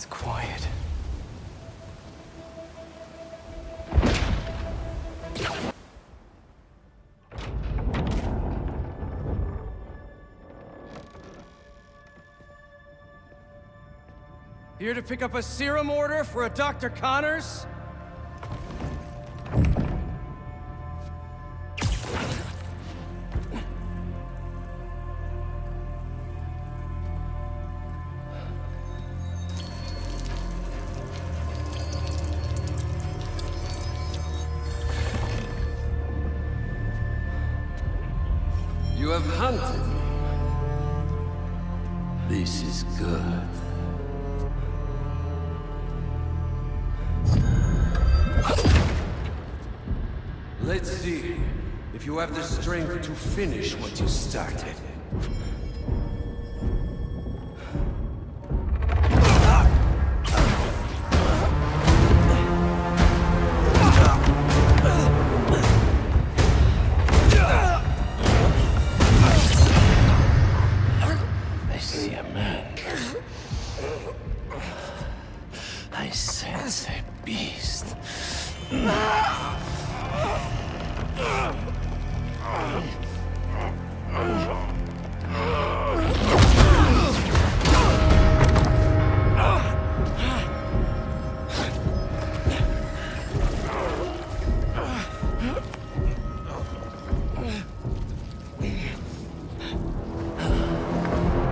It's quiet. Here to pick up a serum order for a Dr. Connors? You have hunted me. This is good. Let's see if you have the strength to finish what you started. Beast.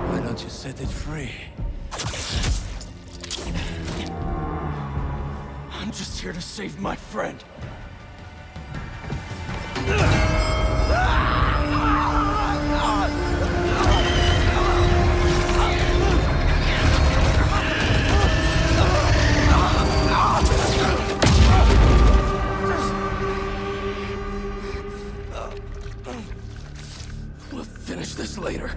Why don't you set it free? I'm just here to save my friend. We'll finish this later.